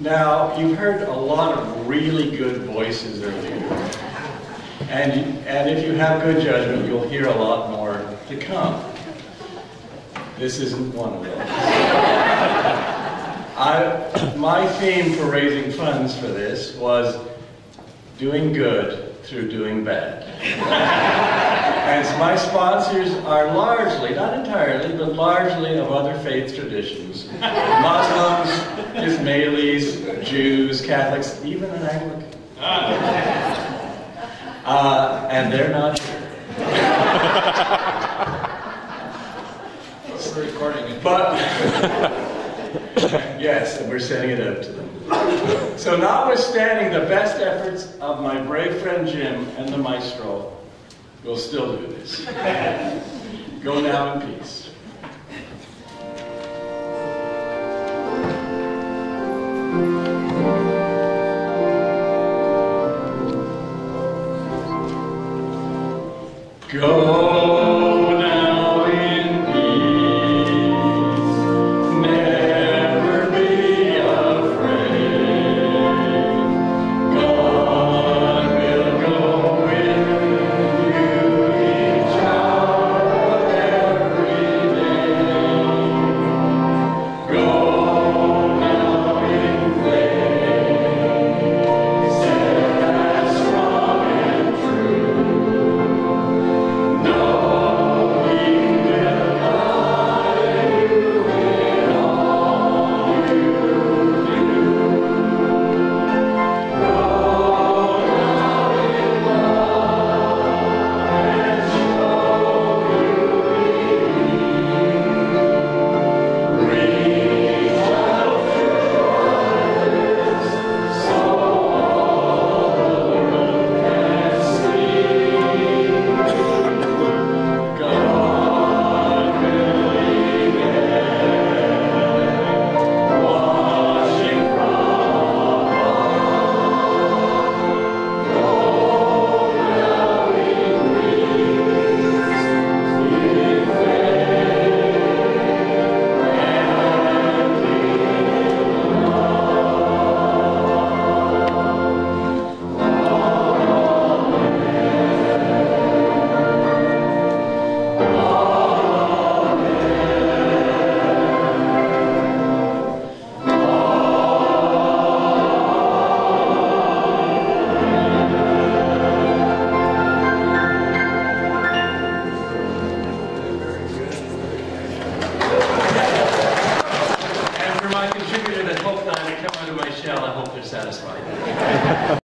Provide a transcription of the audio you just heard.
Now, you've heard a lot of really good voices earlier. And, and if you have good judgment, you'll hear a lot more to come. This isn't one of them. I, my theme for raising funds for this was doing good through doing bad. and so my sponsors are largely, not entirely, but largely of other faith traditions. Ismailis, Jews, Catholics, even an Anglican. Uh, and they're not here. We're recording. But, yes, and we're sending it out to them. So notwithstanding the best efforts of my brave friend Jim and the maestro, we'll still do this. Go now in peace. Go